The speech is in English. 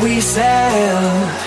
we sail.